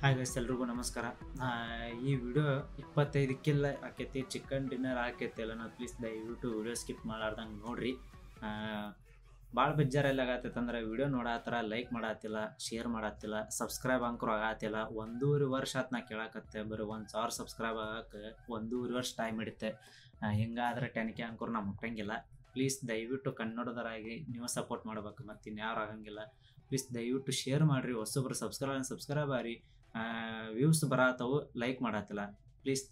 Hi guys ಎಲ್ರಿಗೂ ನಮಸ್ಕಾರ. ಈ ವಿಡಿಯೋ ಇಪ್ಪತ್ತೈದಕ್ಕೆಲ್ಲ ಆಕೈತಿ ಚಿಕನ್ ಡಿನ್ನರ್ ಆಕೈತಿ ಎಲ್ಲ ನಾವು ಪ್ಲೀಸ್ ದಯವಿಟ್ಟು ವಿಡಿಯೋ ಸ್ಕಿಪ್ ಮಾಡಾರ್ದಂಗೆ ನೋಡ್ರಿ. ಭಾಳ ಬೇಜಾರೆಲ್ಲ ಆಗತ್ತೆ ಅಂದ್ರೆ ವಿಡಿಯೋ ನೋಡಾತರ ಲೈಕ್ ಮಾಡತ್ತಿಲ್ಲ ಶೇರ್ ಮಾಡತ್ತಿಲ್ಲ ಸಬ್ಸ್ಕ್ರೈಬ್ ಅಂಕರು ಆಗತ್ತಿಲ್ಲ. ಒಂದೂವರೆ ವರ್ಷ ಆತ್ ನಾ ಕೇಳಾಕತ್ತೆ, ಬರೀ ಒಂದು ಸಾವಿರ ಸಬ್ಸ್ಕ್ರೈಬ್ ಆಗಕ್ಕೆ ಒಂದೂವರೆ ವರ್ಷ ಟೈಮ್ ಹಿಡಿತೆ ಹೆಂಗಾದ್ರೆ ಹಿಂಗಾದ್ರೆ ಟೆನ್ ಕೆ ಅಂಕರು ನಮ್ಗೆ ಮುಟ್ಟಂಗಿಲ್ಲ. ಪ್ಲೀಸ್ ದಯವಿಟ್ಟು ಕನ್ನಡದರಾಗಿ ನೀವು ಸಪೋರ್ಟ್ ಮಾಡ್ಬೇಕು ಮತ್ತು ಇನ್ಯಾರು ಆಗಂಗಿಲ್ಲ. ಪ್ಲೀಸ್ ದಯವಿಟ್ಟು ಶೇರ್ ಮಾಡಿರಿ, ಹೊಸೊಬ್ರು ಸಬ್ಸ್ಕ್ರೈಬ್ ಸಬ್ಸ್ಕ್ರೈಬ್ ಆರಿ ವ್ಯೂಸ್ ಬರತ್ತವು ಲೈಕ್ ಮಾಡತ್ತಿಲ್ಲ ಪ್ಲೀಸ್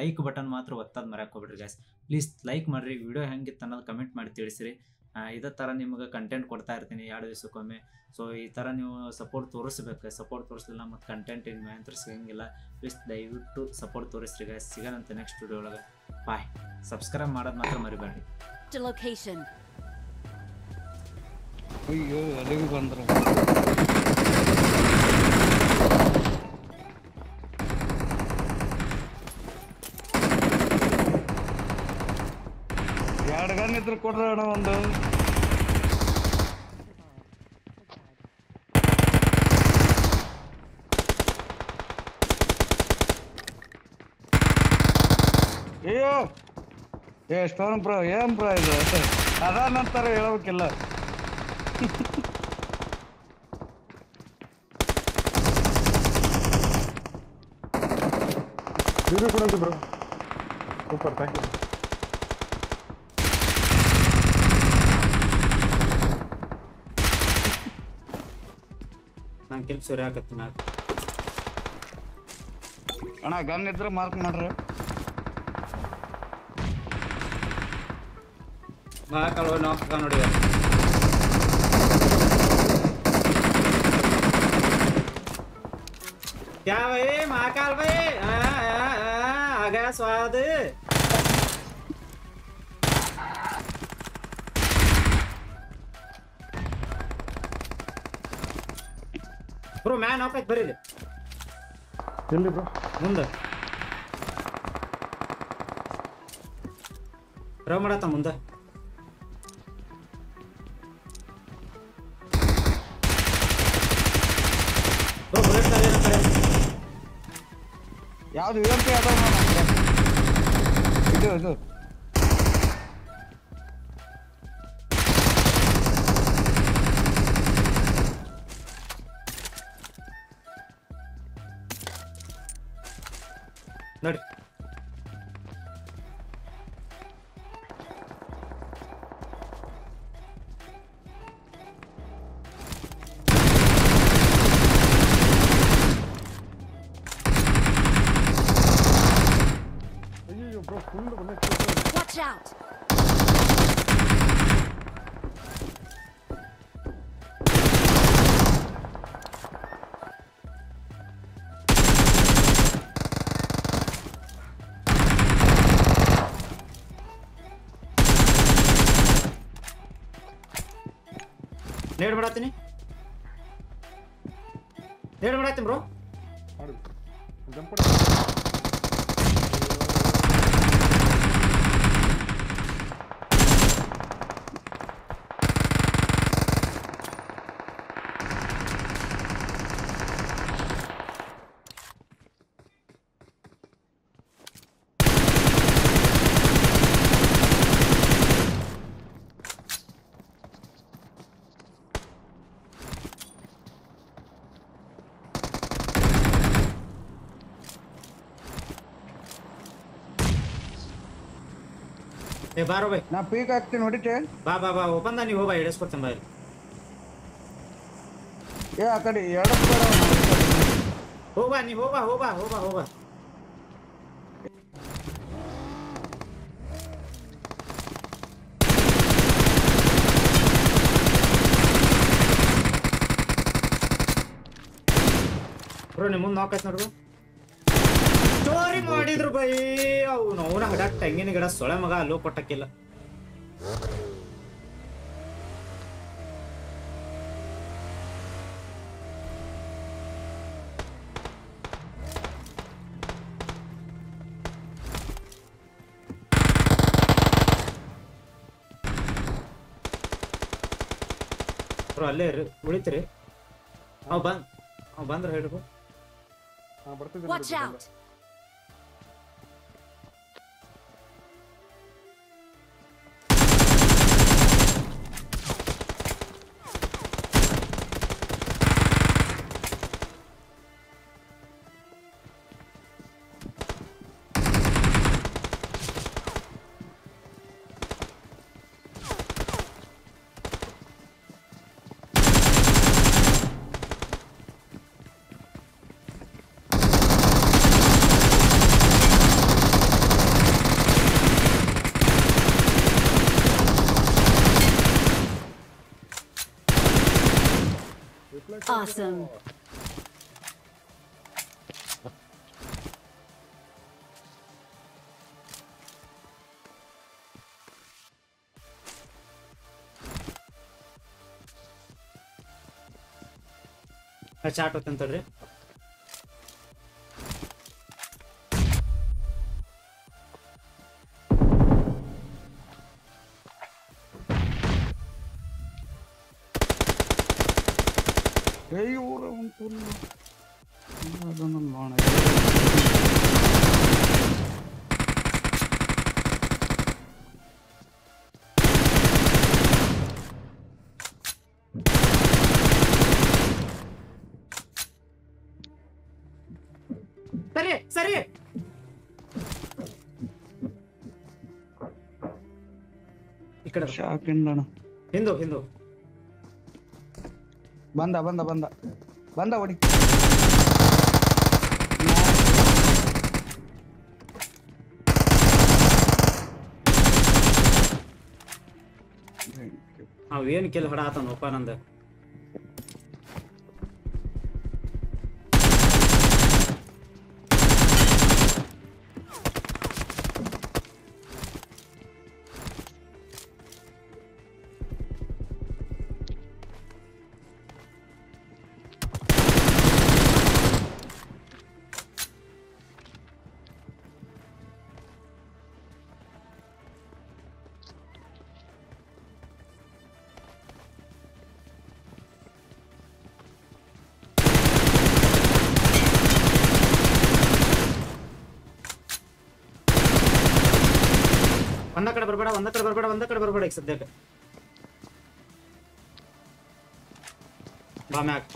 ಲೈಕ್ ಬಟನ್ ಮಾತ್ರ ಒತ್ತದ ಮರ್ಯಾಕ್ ಹೋಗ್ಬಿಡ್ರಿ ಗ್ಯಾಸ್ ಪ್ಲೀಸ್ ಲೈಕ್ ಮಾಡಿರಿ ವಿಡಿಯೋ ಹೆಂಗಿತ್ತು ಅನ್ನೋದು ಕಮೆಂಟ್ ಮಾಡಿ ತಿಳಿಸಿರಿ. ಇದೇ ಥರ ನಿಮ್ಗೆ ಕಂಟೆಂಟ್ ಕೊಡ್ತಾ ಇರ್ತೀನಿ ಎರಡು ದಿವಸಕ್ಕೊಮ್ಮೆ. ಸೊ ಈ ಥರ ನೀವು ಸಪೋರ್ಟ್ ತೋರಿಸ್ಬೇಕು ಸಪೋರ್ಟ್ ತೋರಿಸಲಿಲ್ಲ ಮತ್ತು ಕಂಟೆಂಟ್ ಇನ್ನು ಅಂತ ಸಿಗಂಗಿಲ್ಲ. ಪ್ಲೀಸ್ ದಯವಿಟ್ಟು ಸಪೋರ್ಟ್ ತೋರಿಸ್ರಿ ಗಾಯ್ಸ್ ಸಿಗೋಣಂತೆ ನೆಕ್ಸ್ಟ್ ವಿಡಿಯೋ ಒಳಗೆ. ಬಾಯ್ ಸಬ್ಸ್ಕ್ರೈಬ್ ಮಾಡೋದು ಮಾತ್ರ ಮರಿಬೇಡ್ರಿ. To location. ಅಯ್ಯೋ ಅಲ್ಲಿಗೆ ಬಂದ್ರು ಎರಡು ಗನ್ ಇದ್ರೆ ಕೊಡ್ರಿ ಅಣ್ಣ ಒಂದು ಅಯ್ಯೋ ಏ ಸ್ಟೋನ್ ಬ್ರೋ ಏನ್ ಬ್ರೋ ಇದು ಅದ ನಂತರ ಹೇಳ್ಬೇಕಿಲ್ಲ ರಿವ್ಯೂ ಕೊಡಂತ ಬ್ರೋ ಸೂಪರ್ ಥ್ಯಾಂಕ್ ಯು ನಾನು ಕೆಲ್ಸ ಸರಿ ಆಗತ್ತೆ ಅಣ್ಣ ಗನ್ ಇದ್ರೆ ಮಾರ್ಕ್ ಮಾಡ್ರಿ. ಮಹಾಕಾಳು ನಾಲ್ಕು ನೋಡಿ क्या भाई महाकाल भाई आ, आ, आ, आ गया स्वाद ಬ್ರೋ ಮ್ಯಾನ್ ಆಫ್ ಆಯ್ತು ಬರೀಲಿ ಎಲ್ಲಿ ಬ್ರೋ ಮುಂದೆ ರವ್ ಮಾಡತ್ತ ಮುಂದೆ Abi önce adam var. Dur dur. 날 ನೇಡ್ ಮಾಡತ್ತೀನಿ ನೇಡ್ ಮಾಡತ್ತೀನಿ bro ಏ ಬಾರೋ ಬೈ ನಾ ಪೀಕ್ ಹಾಕ್ತೀನಿ ಹೊಡಿತೆ ಬಾ ಬಾ ಬಾ ಓಪನ್ ದಾ ನೀವು ಹೋಗ ಹಿಡಿಸ್ಕೊಡ್ತೀನಿ ಬಾ ಇಲ್ಲಿ ಏ ಆ ಕಡೆ ಎರಡು ಹೋಗ್ಬಾ ನೀ ಹೋಗ್ಬಾ ಹೋಗ್ಬಾ ಹೋಗ್ಬಾ ಹೋಗ್ಬಾ ಬ್ರೋ ನಿಮ್ಮ ಮುಂದೆ ನಾಲ್ಕೈತೆ ನೋಡ್ರು ಸ್ಟೋರಿ ಮಾಡಿದ್ರು ಬೈ ಅವನು ಅವನ ಹಡ ತೆಂಗಿನ ಗಿಡ ಸೊಳೆ ಮಗ ಅಲ್ಲೋ ಕೊಟ್ಟಕ್ಕಿಲ್ಲ. ಬ್ರೋ ಅಲ್ಲೇ ಇರು ಉಳಿತ್ರಿ. ಅವ್ ಬಂದ್ ಅವ್ ಬಂದ್ರ ಹೇಳ್ರಿ Watch out! Awesome. ಚಾಟ್ ಹೊತ್ತಂತಡ್ರಿ അതൊന്നും പോണ സരേ സരേ ఇక్కడ షాక్ ఉండను హిందూ హిందూ బంద బంద బంద బంద ఒడి ಏನ್ ಕೆಲ್ ಹೊಡ ಆತನಪ್ಪ ನಂದ? ಒಂದ ಕಡೆ ಬರ್ಬೇಡ ಒಂದ ಕಡೆ ಬರ್ಬೇಡ ಒಂದ ಕಡೆ ಬರ್ಬೇಡ ಈಗ ಸದ್ಯಕ್ಕೆ. ಬಾ ಮ್ಯಾಕ್.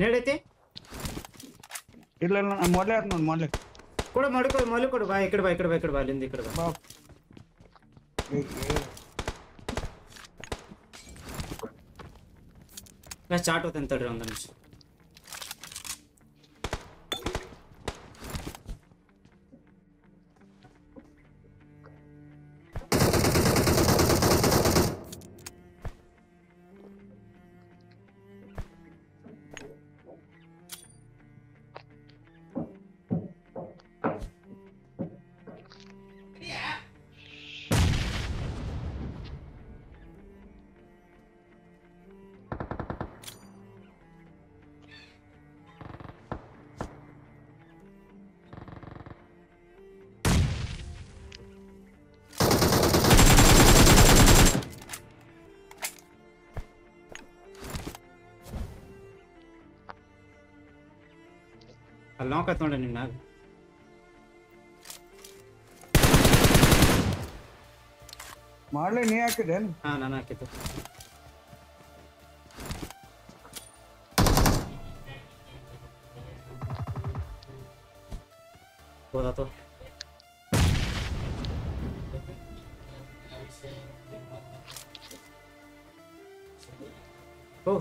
ನಡೈತಿ ಇಲ್ಲ ಇಲ್ಲ ನಾನು ಮೊದಲೇ ಆಯ್ತು ನೋಡಿ ಮೊದಲೇ ಕೊಡು ಮಾಡಿ ಕೊಡು ಮೊದಲು ಕೊಡು ಬಾ ಈ ಕಡೆ ಬಾ ಈ ಕಡೆ ಬಾ ಈ ಕಡೆ ಬಾ ಅಲ್ಲಿಂದ ಈ ಕಡೆ ಬಾ ಬಾ ಚಾಟ್ ಹೋಗ್ತೇನೆ ತಡ್ರಿ ಒಂದು ನಿಮಿಷ ಅಲ್ಲಿ ನೋಕತ್ ನೋಡಿ ನಿನ್ನ ಮಾಡ್ಲಿ ನೀ ಹಾಕಿದೇನು ಹಾ ನಾನು ಹಾಕಿದ್ದು ಹೋದಾತು ಓ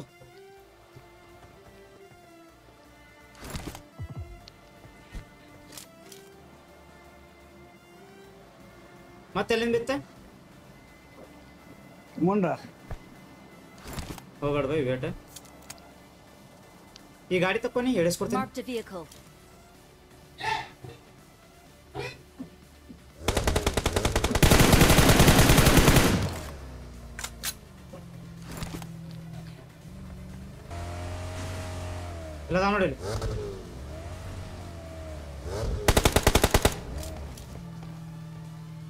तेलेन बेचते हैं मुंडा। होगड़ भाई बेटे ये गाड़ी तो तक को नहीं हेडेस करते मार्क द व्हीकल लगा नोडे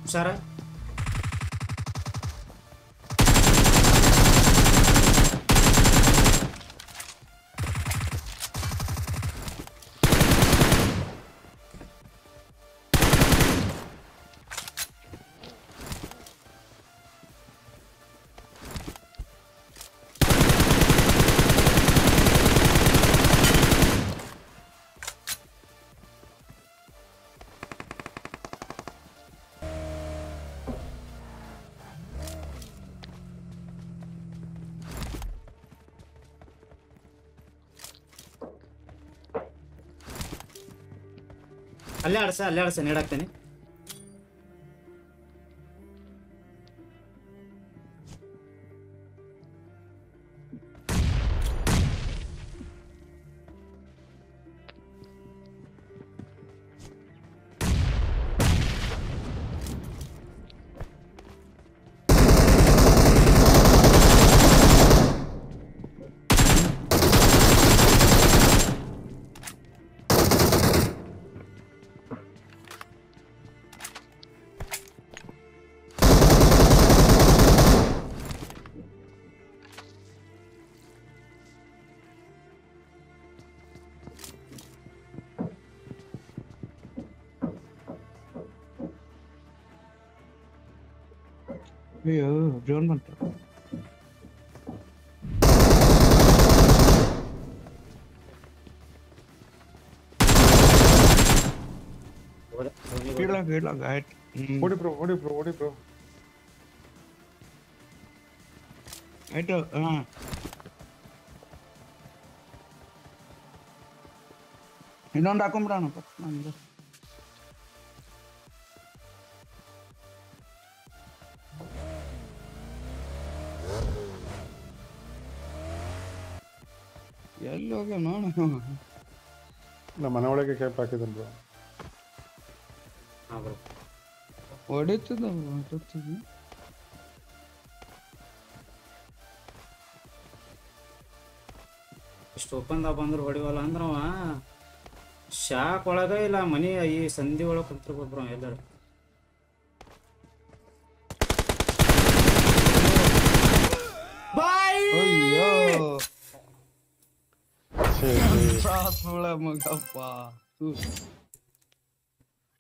Sarah? ಅಲ್ಲೇ ಆಡ್ಸ ಅಲ್ಲೇ ಆಡ್ಸ ನೀಡಾಕ್ತೇನೆ ಅಯ್ಯೋ ಜೋನ್ ಬಂತು ಹೋದ ಧೋನಿ ಹೋದ. ಕೀಳಾಗ ಕೀಳಾಗ ಆಯ್ತು ಹ್ಮ್. ಓಡಿ ಬ್ರೋ ಓಡಿ ಬ್ರೋ ಓಡಿ ಬ್ರೋ ಆಯ್ತು ಹಾ ಇನ್ನೊಂದು ಹಾಕೊಂಬಿಡೋಣಪ್ಪ ಎಲ್ಲಿ ಹೋಗ್ಯಾವ ನೋಡು. ನಮ್ಮ ಮನೆ ಒಳಗೆ ಕ್ಯಾಪ್ ಹಾಕಿದ್ರು ಬ್ರೋ ಹಾ ಬ್ರೋ ಹೊಡಿತದ ಹೊಡಿತದ. ಇಷ್ಟು ಒಪ್ಪಂದ ಬಂದ್ರೆ ಹೊಡಿವಲ್ಲ ಅಂದ್ರ ಅವ ಶಾಕ್ ಒಳಗ ಇಲ್ಲ ಮನಿ ಈ ಸಂಧಿ ಒಳಗೆ ಕುಂತಿರ್ಬೋದು ಬ್ರೋ ಎಲ್ಲರೂ. Apula magapa.